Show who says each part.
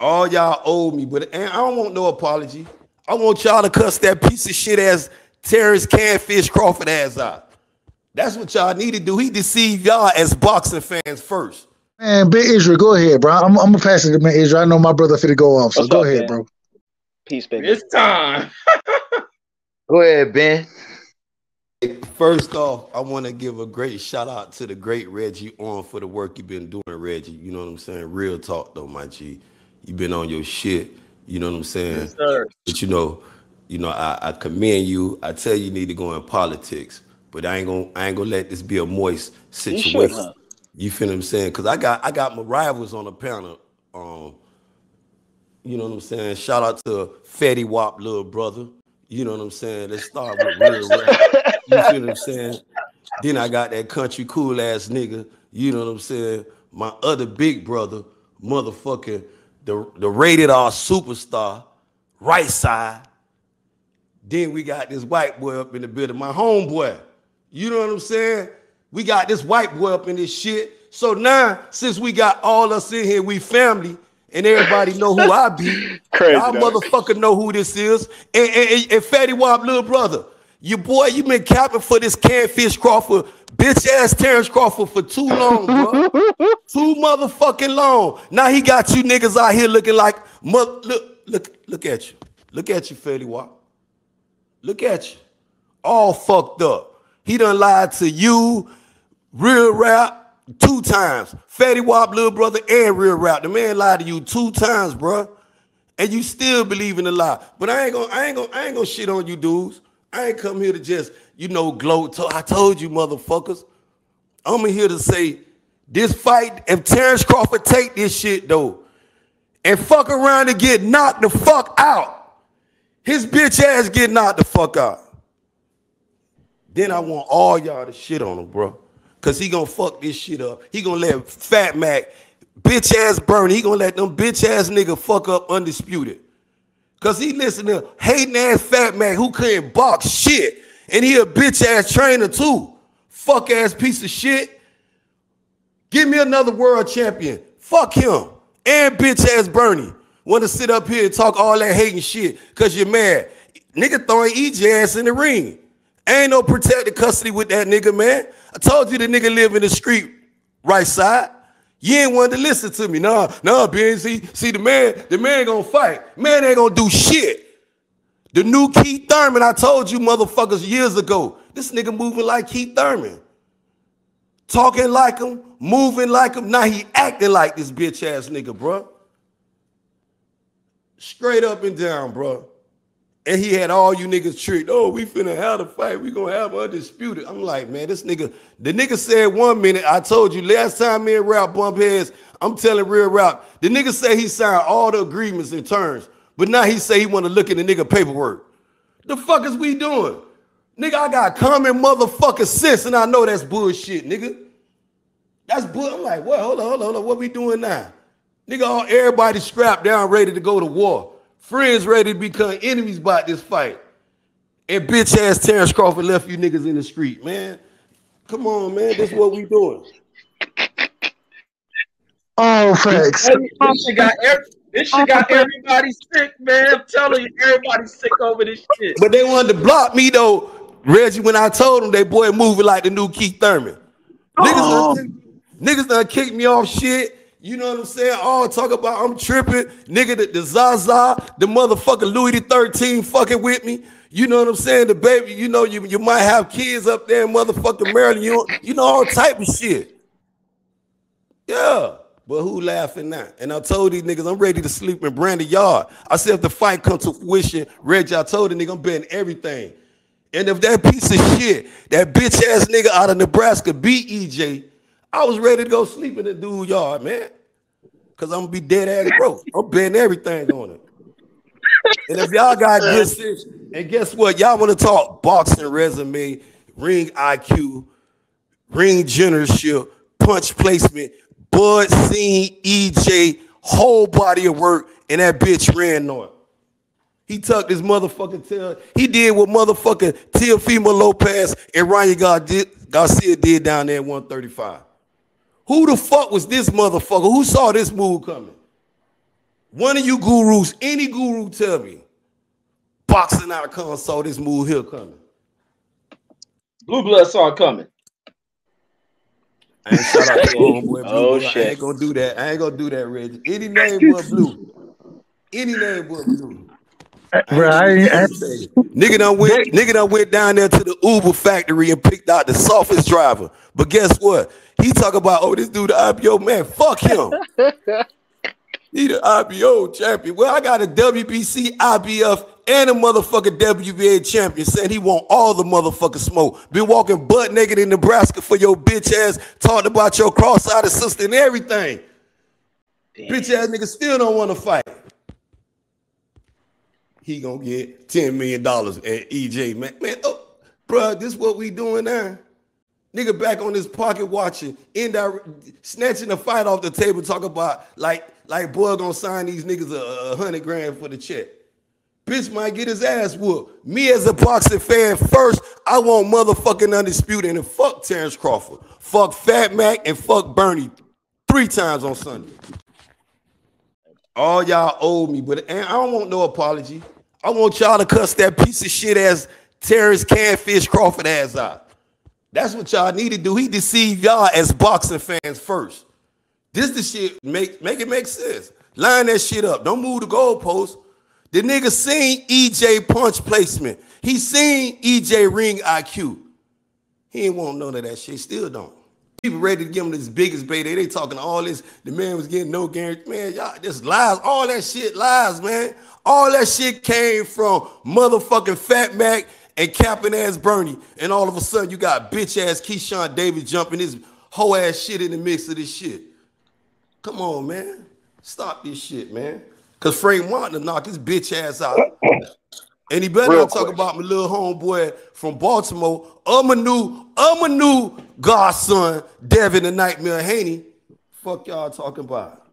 Speaker 1: All y'all owe me, but I don't want no apology. I want y'all to cuss that piece of shit ass Terence Canfish Crawford ass out. That's what y'all need to do. He deceived y'all as boxing fans first.
Speaker 2: Man, Big Israel, go ahead, bro. I'm, I'm gonna pass it to man Israel. I know my brother fit to go off, so
Speaker 3: What's
Speaker 2: go
Speaker 3: up,
Speaker 2: ahead,
Speaker 3: man?
Speaker 2: bro.
Speaker 3: Peace, baby.
Speaker 4: It's time.
Speaker 5: Go ahead, Ben.
Speaker 1: First off, I want to give a great shout out to the great Reggie Owens for the work you've been doing, Reggie. You know what I'm saying? Real talk though, my G. You've been on your shit. You know what I'm saying?
Speaker 4: Yes, sir.
Speaker 1: But you know, you know, I, I commend you. I tell you, you need to go in politics, but I ain't gonna I ain't gonna let this be a moist situation.
Speaker 3: huh?
Speaker 1: You feel what I'm saying? Cause I got I got my rivals on the panel. Um, you know what I'm saying? Shout out to Fetty Wap, little brother. You know what I'm saying? Let's start with real rap. You feel what I'm saying? Then I got that country cool ass nigga. You know what I'm saying? My other big brother, motherfucking the, the rated R superstar, right side. Then we got this white boy up in the building, my homeboy. You know what I'm saying? We got this white boy up in this shit. So now, since we got all us in here, we family, and everybody know who I be.
Speaker 3: Crazy,
Speaker 1: Y'all motherfucker know who this is. And, and, and, and Fatty Wap, little brother, your boy, you been capping for this Canfish Crawford, bitch ass Terence Crawford for too long, bro. too motherfucking long. Now he got you niggas out here looking like mother. Look, look, look at you. Look at you, Fatty Wap. Look at you. All fucked up. He done lied to you, real rap, two times. Fatty Wap, little brother, and real rap. The man lied to you two times, bruh. And you still believe in the lie. But I ain't gonna, I ain't gonna, I ain't gonna shit on you dudes. I ain't come here to just, you know, gloat. To, I told you, motherfuckers. I'm here to say this fight, if Terence Crawford take this shit though, and fuck around and get knocked the fuck out, his bitch ass get knocked the fuck out. Then I want all y'all to shit on him, bro. Cause he gonna fuck this shit up. He gonna let Fat Mac, bitch ass Bernie, he gonna let them bitch ass nigga fuck up undisputed. Cause he listen to hating ass Fat man who couldn't box shit. And he a bitch ass trainer too. Fuck ass piece of shit. Give me another world champion. Fuck him. And bitch ass Bernie. Want to sit up here and talk all that hating shit because you're mad. Nigga throwing EJ ass in the ring. Ain't no protected custody with that nigga, man. I told you the nigga live in the street, right side. You ain't wanted to listen to me. Nah, nah, Ben. See, see the man, the man gonna fight. Man ain't gonna do shit. The new Keith Thurman, I told you motherfuckers years ago. This nigga moving like Keith Thurman. Talking like him, moving like him. Now he acting like this bitch ass nigga, bro. Straight up and down, bro. And he had all you niggas tricked. Oh, we finna have the fight. We gonna have undisputed. I'm like, man, this nigga. The nigga said one minute. I told you last time me and Rap bump heads. I'm telling real Rap. The nigga said he signed all the agreements and terms, but now he say he want to look at the nigga paperwork. The fuck is we doing? Nigga, I got common motherfucking sense, and I know that's bullshit, nigga. That's bull. I'm like, what? Hold on, hold on, hold on. What we doing now? Nigga, all everybody strapped down, ready to go to war. Friends ready to become enemies about this fight. And bitch ass Terence Crawford left you niggas in the street, man. Come on, man. This is what we doing.
Speaker 2: Oh, thanks.
Speaker 4: This shit got, every, this shit got oh, everybody sick, man. I'm telling you, everybody's sick over this shit.
Speaker 1: But they wanted to block me though, Reggie, when I told them they boy moving like the new Keith Thurman. Niggas, done, niggas done kicked me off shit. You know what I'm saying? All talk about I'm tripping. Nigga, the, the Zaza, the motherfucker Louis the 13 fucking with me. You know what I'm saying? The baby, you know, you, you might have kids up there in motherfucking Maryland. You, know, you know, all type of shit. Yeah. But who laughing now? And I told these niggas I'm ready to sleep in Brandy Yard. I said if the fight come to fruition, Reggie, I told the nigga I'm betting everything. And if that piece of shit, that bitch ass nigga out of Nebraska beat EJ, I was ready to go sleep in the dude yard, man. Cause I'm gonna be dead ass broke. I'm betting everything on it. And if y'all got good sense, and guess what? Y'all want to talk boxing resume, ring IQ, ring generalship, punch placement, Bud seen EJ whole body of work, and that bitch ran on. He tucked his motherfucking tail. He did what motherfucking Teofimo Lopez and Ryan Garcia did down there at 135. Who the fuck was this motherfucker? Who saw this move coming? One of you gurus, any guru, tell me, boxing out saw this move here coming.
Speaker 4: Blue Blood saw it coming.
Speaker 1: I ain't shout out to homeboy Blue.
Speaker 5: Oh,
Speaker 1: Blue. I
Speaker 5: shit.
Speaker 1: ain't gonna do that. I ain't gonna do that, Reggie. Any name but Blue. Any name but Blue.
Speaker 2: Bro, I ain't, I,
Speaker 1: Nigga done went, nigga done went down there to the Uber factory and picked out the softest driver. But guess what? He talk about, oh, this dude the IBO man. Fuck him. he the IBO champion. Well, I got a WBC, IBF, and a motherfucking WBA champion saying he want all the motherfucking smoke. Been walking butt naked in Nebraska for your bitch ass, talked about your cross-eyed sister and everything. Bitch ass nigga still don't want to fight. He gonna get ten million dollars at EJ man. Man, oh, bro, this what we doing now. Nigga back on his pocket watching, indirect, snatching the fight off the table, talk about like like boy gonna sign these niggas a, a hundred grand for the check. Bitch might get his ass whooped. Me as a boxing fan, first, I want motherfucking undisputed and fuck Terence Crawford. Fuck Fat Mac and fuck Bernie three times on Sunday. All y'all owe me, but and I don't want no apology. I want y'all to cuss that piece of shit ass Terence Canfish Crawford ass out. That's what y'all need to do. He deceived y'all as boxing fans first. This the shit make make it make sense. Line that shit up. Don't move the goalpost. The nigga seen EJ punch placement. He seen EJ ring IQ. He ain't want none of that shit. Still don't. People ready to give him this biggest bait. They talking all this. The man was getting no guarantee. Man, y'all just lies. All that shit lies, man. All that shit came from motherfucking Fat Mac and capping ass Bernie. And all of a sudden, you got bitch ass Keyshawn Davis jumping his whole ass shit in the mix of this shit. Come on, man. Stop this shit, man. Cause Frank wanted to knock his bitch ass out. And he better
Speaker 5: Real
Speaker 1: not talk
Speaker 5: quick.
Speaker 1: about my little homeboy from Baltimore, Amanu, Amanu godson, Devin the Nightmare Haney. Fuck y'all talking about.